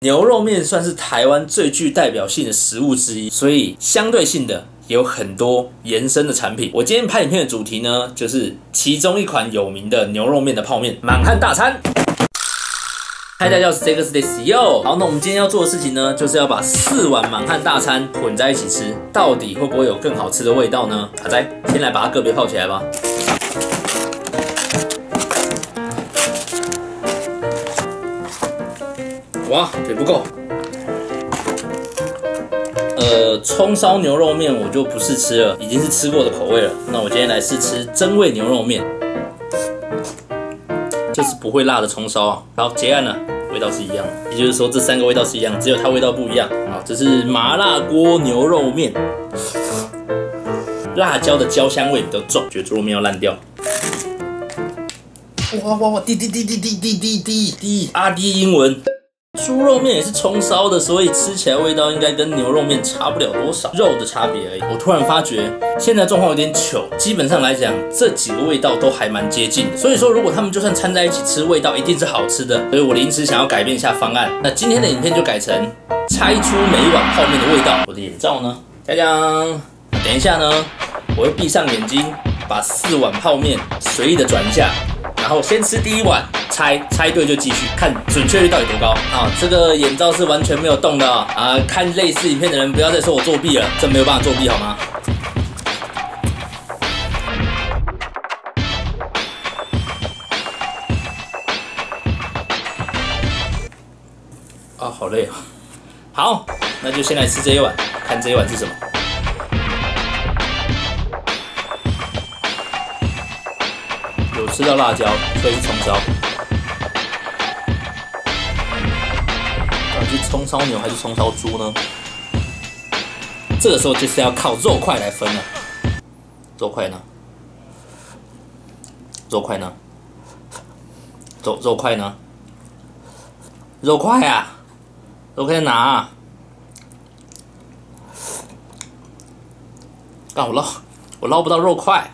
牛肉面算是台湾最具代表性的食物之一，所以相对性的有很多延伸的产品。我今天拍影片的主题呢，就是其中一款有名的牛肉面的泡面——满汉大餐。嗨，大家好，我是 Jack Stacy Yo。好，那我们今天要做的事情呢，就是要把四碗满汉大餐混在一起吃，到底会不会有更好吃的味道呢？阿仔，先来把它个别泡起来吧。哇，也不够。呃，葱烧牛肉面我就不试吃了，已经是吃过的口味了。那我今天来试吃真味牛肉面，这是不会辣的葱烧。好，结案了，味道是一样的，也就是说这三个味道是一样，只有它味道不一样。好，这是麻辣锅牛肉面，辣椒的焦香味比较重，觉得猪肉面要烂掉。哇哇哇！滴滴滴滴滴滴滴滴滴，阿滴英文。猪肉面也是葱烧的，所以吃起来味道应该跟牛肉面差不了多少，肉的差别而已。我突然发觉现在状况有点糗，基本上来讲这几个味道都还蛮接近的。所以说如果他们就算掺在一起吃，味道一定是好吃的。所以我临时想要改变一下方案，那今天的影片就改成猜出每一碗泡面的味道。我的眼罩呢？佳佳，等一下呢，我会闭上眼睛，把四碗泡面随意的转一下。然后先吃第一碗，猜猜对就继续看准确率到底多高啊！这个眼罩是完全没有动的啊！看类似影片的人不要再说我作弊了，这没有办法作弊好吗？啊，好累啊！好，那就先来吃这一碗，看这一碗是什么。有吃到辣椒，所以是葱烧。到底是葱烧牛还是葱烧猪呢？这个时候就是要靠肉块来分了。肉块呢？肉块呢？肉肉块呢？肉块啊！肉块在哪？干我捞，我捞不到肉块。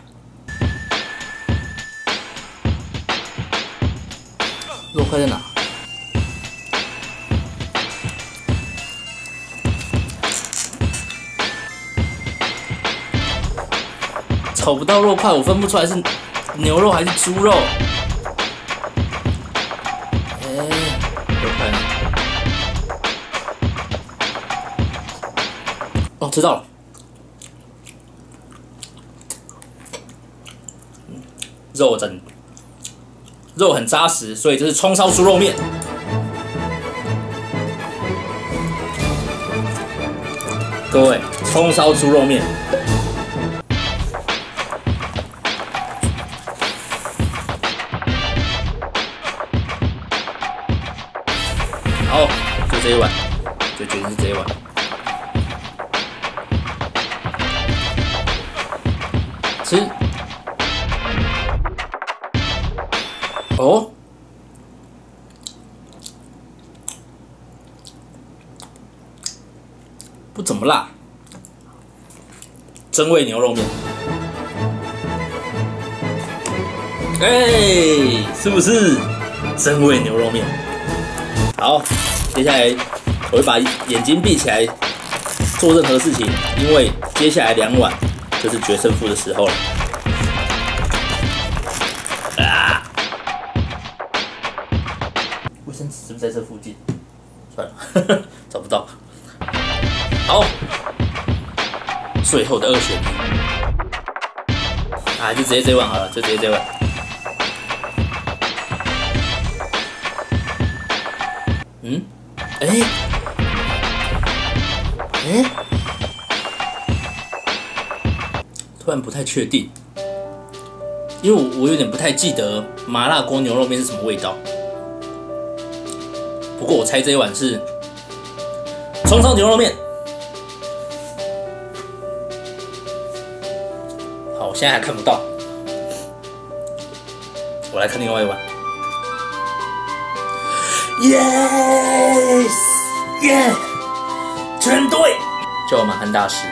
肉块在哪？瞅不到肉块，我分不出来是牛肉还是猪肉。哎，肉块？哦，知道了。肉整。肉很扎实，所以这是葱烧猪肉面。各位，葱烧猪肉面。好，就这一碗，就决定是这一碗。吃。哦，不怎么辣，真味牛肉面，哎，是不是真味牛肉面？好，接下来我会把眼睛闭起来做任何事情，因为接下来两碗就是决胜负的时候了。是不是在这附近？算了，找不到。好，最后的二选一，啊，就直接这碗好了，就直接这碗。嗯？哎？哎？突然不太确定，因为我我有点不太记得麻辣锅牛肉面是什么味道。不过我猜这一碗是葱烧牛肉面。好，我现在还看不到。我来看另外一碗。yes yes，，全对，叫我满汉大师。